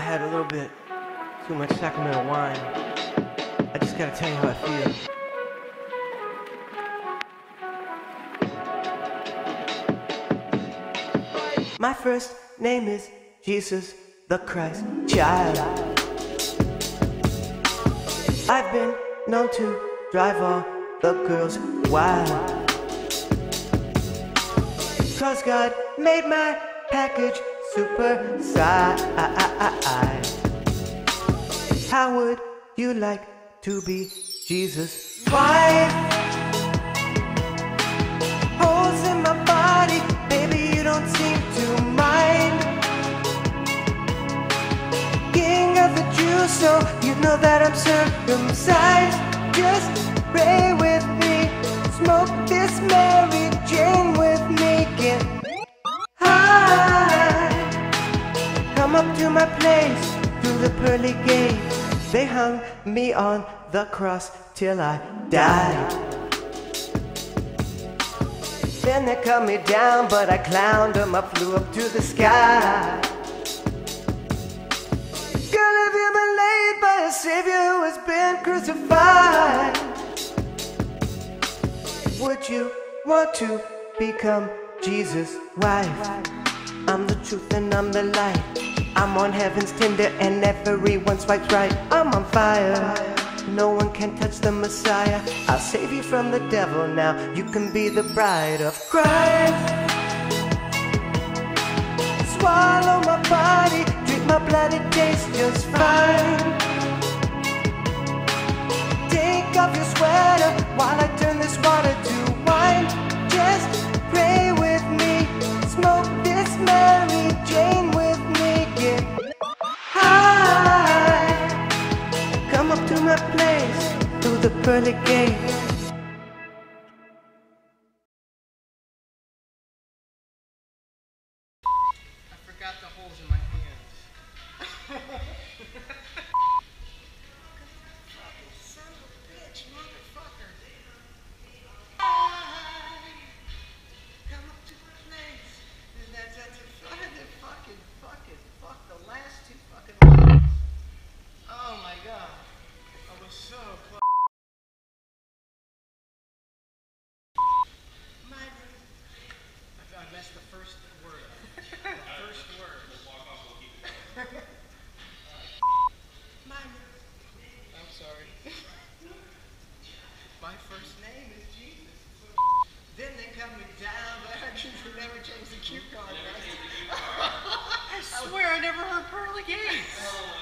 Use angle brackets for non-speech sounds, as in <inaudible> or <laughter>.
I had a little bit too much Sacramento wine. I just gotta tell you how I feel. My first name is Jesus the Christ Child. I've been known to drive all the girls wild. Cause God made my package super size. How would you like to be Jesus' wife? Holes in my body, baby, you don't seem to mind. King of the Jews, so you know that I'm circumcised. Just pray with me, smoke this Mary Jane through the pearly gate. They hung me on the cross till I died. Then they cut me down, but I clowned them. I flew up to the sky. Girl, have you been laid by a savior who has been crucified? Would you want to become Jesus' wife? I'm the truth and I'm the light. I'm on heaven's Tinder and everyone swipes right. I'm on fire. No one can touch the Messiah. I'll save you from the devil now. You can be the bride of Christ. Swallow my body, drink my blood, it tastes just fine. Was so close. My I I messed the first word. up. The first word. My I'm sorry. My first name is Jesus. Then they cut me down, but I just never change the cue card. right? <laughs> I swear I never heard Pearly Gates. Oh,